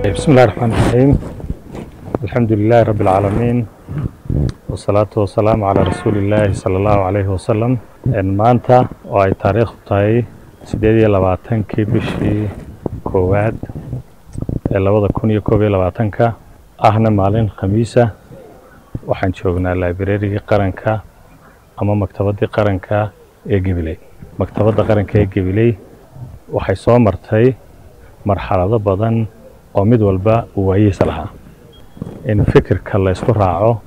بسم الله الرحمن الرحيم الحمد لله رب العالمين والصلاة والسلام على رسول الله صلى الله عليه وسلم maanta oo ay taariikhdu tahay sideed iyo labaatankii bishii koowaad ee labada kun iyo koob iyo labaatanka ahna maalin khamiisa waxaan joognaa librarigii qaranka ama maktabaddii qaranka ee gebiley maktabadda qaranka ee gebiley waxay soo martay marxalado badan oo mid walba uu waayihiisa lahaa. In fikirka la ysku raaco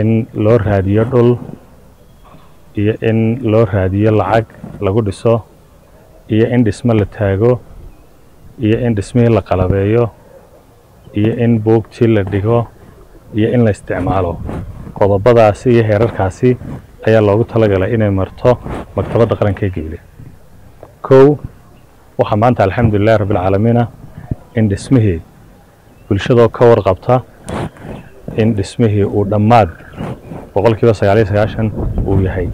in loo raadiyo dhul iyo in loo raadiyo lacag lagu dhiso iyo in dhismo la taago iyo in dhismihii la qalabeeyo iyo in buugtii la dhigo iyo in la isticmaalo. Qodobadaasi iyo heerarkaasi ayaa loogu talagalay inay marto maktabadda qaranka ee geble kow waxaa maanta alxamdulilahi rabbilcaalamiina in dhismihii bulshadoo ka warqabta in dhismihii uu dhammaad boqol kiiba sagaaliyo sagaashan uu yahay.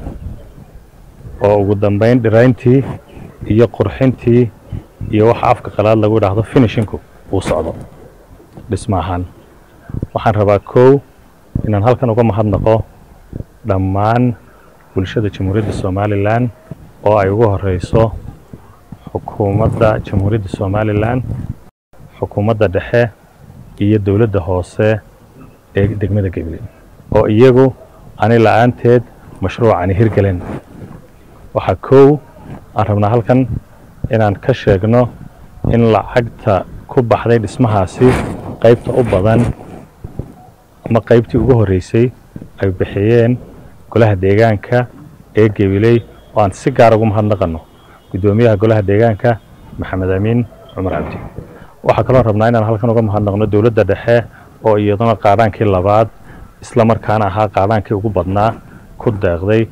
Oo ugu dambeyn dhirayntii iyo qurxintii iyo waxa afka qalaad lagu idhaahdo finishinku uu socdo. Dhisma ahaan. Waxaan rabaa kow inaan halkan uga mahadnaqo dhammaan bulshada jamhuuriyadda somalilan oo ay ugu horeyso xukuumadda jamhuuriyadda somalilan xukuumadda dhexe iyo dowladda hoose ee degmada geble oo iyagu ani la'aanteed mashruucani hirgelen waxaa kow aan rabnaa halkan inaan ka sheegno in lacagta ku baxday dhismahaasi qaybta u badan ama qaybtii ugu horreysay ay bixiyeen golaha deegaanka ee gebiley oo aan si gaar ugu mahadnaqanno guddoomiyaha golaha deegaanka maxamed amiin cumar cabdi waxaa kaloo rabnaa inaan halkan uga mahadnaqno dowladda dhexe oo iyaduna qaadhaankii labaad isla markaana ahaa qaadhaankii ugu badnaa ku deeqday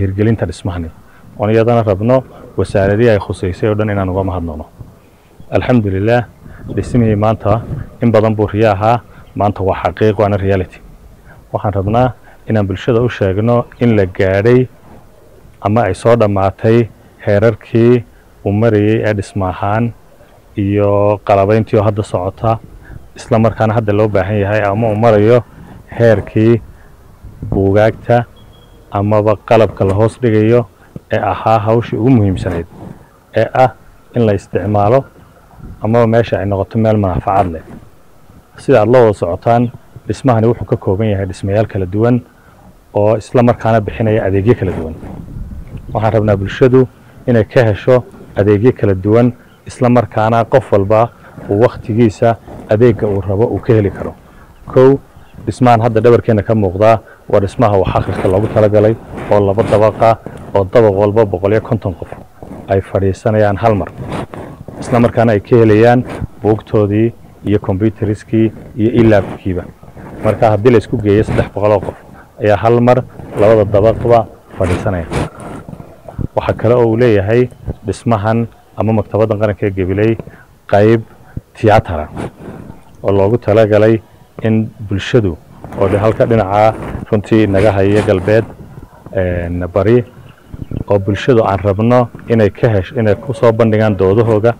hirgelinta dhismahani. Oon iyadana rabno wasaaradihii ay khusaysay oo dhan inaan uga mahadnaqno. Alxamdulilaah dhismihii maanta in badan buu riyo ahaa maanta waa xaqiiq waana reality. Waxaan rabnaa inaan bulshada u sheegno in la gaadhay ama ay soo dhammaatay heerarkii uu marayey ee dhismo ahaan iyo qalabayntii oo hadda socota isla markaana hadda loo baahan yahay ama uu marayo heerkii buugaagta amaba qalabka la hoos dhigayo ee ahaa hawshii ugu muhiimsanayd ee ah in la isticmaalo amaba meesha ay noqoto meel manafacad leh. Sida aad la wada socotaan dhismahani wuxuu ka kooban yahay dhismayaal kala duwan oo isla markaana bixinaya adeegyo kala duwan. Waxaan rabnaa bulshadu inay ka hesho adeegyo kala duwan isla markaana qof walba uu wakhtigiisa adeegga uu rabo uu ka heli karo. Kow dhismahan hadda dhabarkeenna ka muuqdaa waa dhismaha wax akhriska loogu talagalay oo laba dabaqa oo dabaq walba boqol iyo konton qof ay fadhiisanayaan hal mar. Isla markaana ay ka helayaan buugtoodii iyo kombyuteriskii iyo ilaabkiiba marka haddii la isku geeyo saddex boqoloo qof ayaa hal mar labada dabaqba fadhiisanaya. Waxaa kale oo uu leeyahay dhismahan ama maktabadda qaranka ee gebiley qayb tiyatara oo loogu talagalay in bulshadu oo halka dhinaca runtii naga haya galbeed bari oo bulshadu aan rabno inay ka hesh inay ku soo bandhigaan doodahooga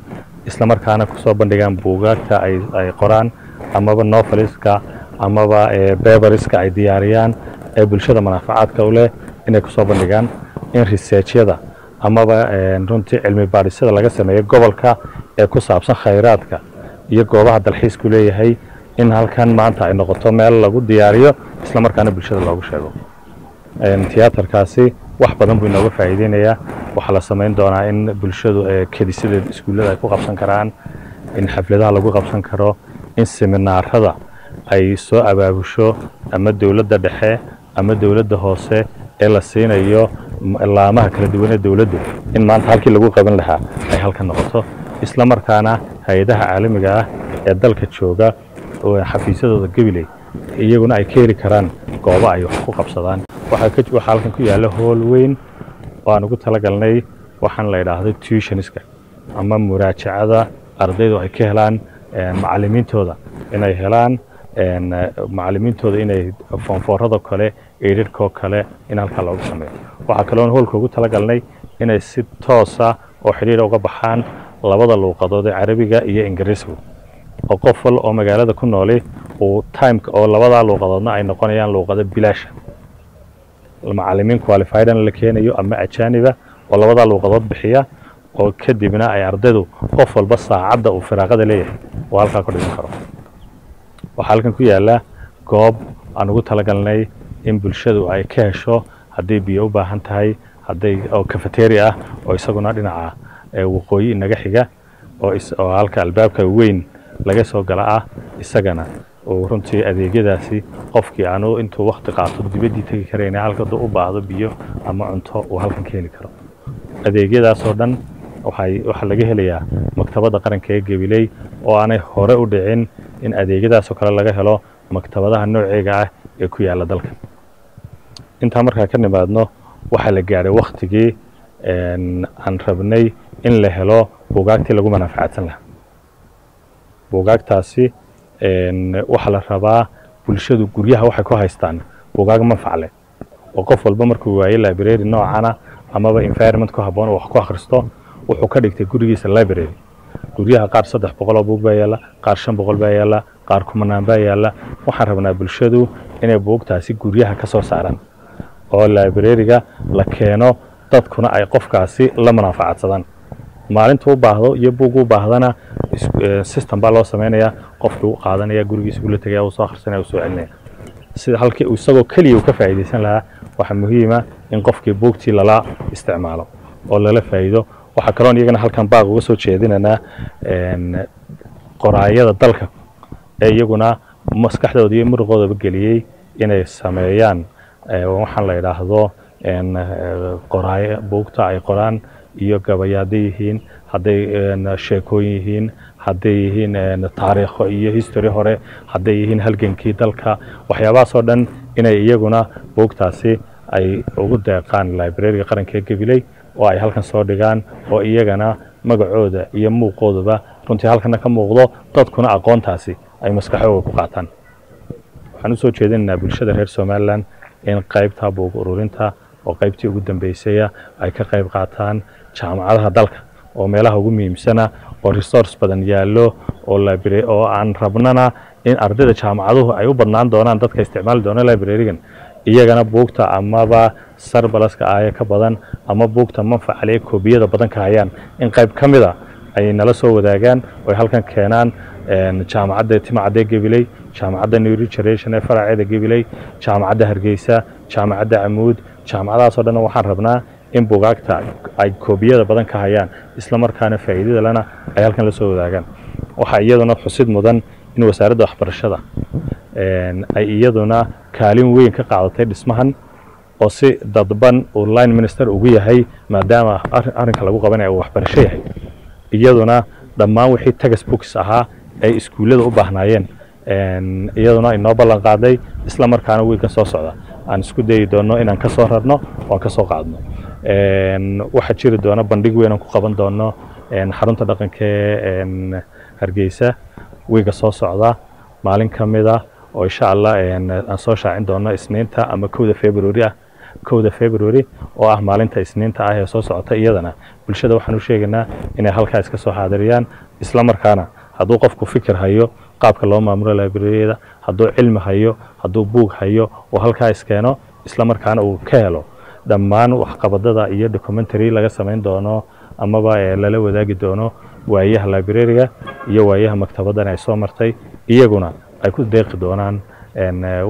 isla markaana ku soo bandhigaan buugaagta ay ay qoraan amaba noveliska amaba beberiska ay diyaariyaan ee bulshada manaafacaadka u leh inay ku soo bandhigaan in researchyada amaba runtii cilmi baadhisyada laga sameeyo gobolka ee ku saabsan khayraadka iyo goobaha dalxiisku leeyahay in halkan maanta ay noqoto meel lagu diyaariyo isla markaana bulshada loogu sheego. Tiyaatarkaasi wax badan buu inooga faa'iideynayaa. Waxaa la samayn doonaa in bulshadu kedisadeed iskuullada ay ku qabsan karaan in xafladaha lagu qabsan karo in seminaarada ay soo abaabusho ama dowladda dhexe ama dowladda hoose ee la siinayo laamaha kala duwan ee dowladdu in maanta halkii lagu qaban lahaa ay halkan noqoto. Isla markaana hay'adaha caalamiga ah ee dalka jooga oo xafiisyadooda gabiley iyaguna ay ka heli karaan goobo ay wax ku qabsadaan. Waxaa halkan ku yaalla hool weyn oo aan ugu talagalnay waxaan la idhaahdo tuitionska ama muraajacada ardaydu ay ka helaan macalimiintooda inay helaan macalimiintooda inay foonfoorada kale eedhadhkoo kale in halkaa loogu sameeyo. Waxaa kaloon hoolka ugu talagalnay inay si toosa oo xidhiidha uga baxaan labada luuqadood ee carabiga iyo ingiriisku oo qof wal oo magaalada ku nooli uu timeka oo labadaa luuqadoodna ay noqonayaan luuqado bilaasha macalimiin qualifydana la keenayo ama ajaaniba oo labadaa luuqadood bixiya oo kadibna ay ardaydu qof walba saacadda uu firaaqada leeyahay. Oo halkaa ku dhigan karo waxaa halkan ku yaalla goob aan ugu talagalnay in bulshadu ay ka hesho hadday biyo u baahan tahay hadday oo cafeteri ah oo isaguna dhinaca waqooyi inaga xiga oo oo halka albaabka weyn laga soo gala ah isagana uu runtii adeegyadaasi qofkii aanu intuu wakti qaato dibaddii tegi karayna halka hadduu u baahdo biyo ama cunto uu halkan keeni karo. Adeegyadaasoo dhan waxaa laga helayaa maktabadda qaranka ee gabiley oo aanay hore u dhicin in adeegyadaasoo kale laga helo maktabadaha nooceega ah ee ku yaalla dalka. Intaa markaa ka nimaadno waxaa la gaadhay waktigii aan rabnay in la helo buugaagtii lagu manafacadsan lahaa. Buugaagtaasi waxaa la rabaa bulshadu guryaha waxay ku haystaan buugaag manfacle oo qof walba markuu waayo library noocana amaba environment ku habboon oo wax ku akhristo wuxuu ka dhigtay gurigiisa library guryaha qaar saddex boqoloo buug baa yaalla qaar shan boqol baa yaalla qaar kumanaan baa yaalla. Waxaan rabnaa bulshadu inay buugtaasi guryaha ka soo saaraan oo librariga la keeno dadkuna ay qofkaasi la manafacadsadaan maalintuu u baahdo iyo buug u baahdana system baa loo samaynayaa qofkii u qaadanaya gurigiisa ula tegaya uu soo akhrisanaya uu soo celinaya. Sida halkii isagoo keliya uu ka faa'iidaysan lahaa waxaa muhiima in qofkii buugtii lala isticmaalo oo lala faa'iido waxaa kaloon iyagana halkan baaq uga soo jeedinaynaa qoraayada dalka ee iyaguna maskaxdooda iyo muruqoodaba geliyey inay sameeyaan waxaan la idhaahdo qoraay buugta ay qoraan iyo gabayo hadday yihiin hadday sheekooyin yihiin hadday yihiin taariikho iyo history hore hadday yihiin halgankii dalka. Waxyaabahaasoo dhan inay iyaguna buugtaasi ay ugu deeqaan librariga qaranka ee gabiley oo ay halkan soo dhigaan oo iyagana magacooda iyo muuqoodaba runtii halkana ka muuqdo dadkuna aqoontaasi ay maskaxooga ku qaataan. Waxaan u soo jeedinaynaa bulshada reer somalilan in qaybta buug ururinta oo qaybtii ugu dambeysaya ay ka qayb qaataan jaamacadaha dalka oo meelaha ugu muhiimsana oo resource badan yaallo oo aan rabnana in ardayda jaamacaduhu ay u badnaan doonaan dadka isticmaali doona librarigan iyagana buugta amaba sarbalaska aaya ka badan ama buugta manfacale ee koobiyada badan ka hayaan. In qayb ka mida ay nala soo wadaagaan oo ay halkan keenaan jaamacadda timacadda gabiley jaamacadda new generation ee faraceeda gabiley jaamacadda hargeysa jaamacadda camuud jaamacadahaasoo dhan waxaan rabnaa in bugaagta ay koobiyada badan ka hayaan. Isla markaana faa'iidada lena ay halkan la soo wadaagaan. Waxaa iyaduna xusid mudan in wasaaradda waxbarashada ay iyaduna kaalin weyn ka qaadatay dhismahan oo si dadban uu line minister ugu yahay maadaama arrinka lagu qabanaya uu waxbarasho yahay. Iyaduna dhammaan wixii tagas books ahaa ay iskuullada u baahnaayeen. Iyaduna inoo ballan qaaday isla markaana wiilkan soo socda. Aan isku dayi doonno inaan ka soo rarno oo aan ka soo qaadno. Waxaa jiri doona bandhig weyn aan ku qaban doonno xarunta dhaqanka hargeysa wiiga soo socda. Maalin ka mid ah oo insha allah aan soo shaacin doono isniinta ama kowda february ah kowda february oo ah maalinta isniinta ah ee soo socota iyadana bulshada waxaan u sheegaynaa inay halkaa iska soo xaadiriyaan isla markaana hadduu qofku fikir hayo qaabka loo maamulo librariyada hadduu cilmi hayo hadduu buug hayo oo halkaa iskeeno isla markaana uu ka helo. Dhammaan waxqabadada iyo documentary laga samayn doono amaba lala wadaagi doono waayaha librariga iyo waayaha maktabaddan ay soo martay iyaguna ay ku deeqi doonaan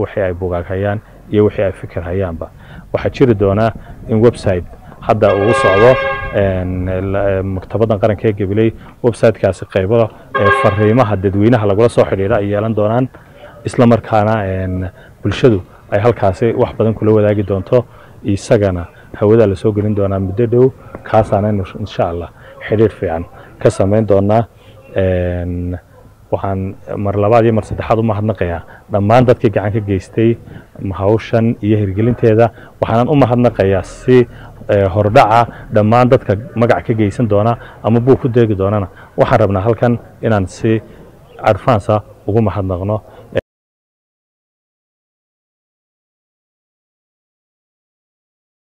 wixii ay bugaag hayaan iyo wixii ay fikir hayaanba waxaa jiri doonaa in website hadda uu socdo maktabaddan qaranka ee gabiley websitekaasi qaybo fariimaha dadweynaha lagula soo xidhiidha ay yeelan doonaan isla markaana bulshadu ay halkaasi wax badan kula wadaagi doonto isagana hawada la soo gelin doonaa muddo dhow kaasaanaynu insha allah xidhiidh fiican ka samayn doonaa waxaan mar labaad iyo mar saddexaad u mahadnaqayaa. Dhammaan dadkii gacan ka geystay hawshan iyo hirgelinteeda waxaanan u mahadnaqayaa si hordhaca dhammaan dadka magac ka geysan doona ama buug ku deegi doonana. Waxaan rabnaa halkan inaan si advansa ugu mahadnaqno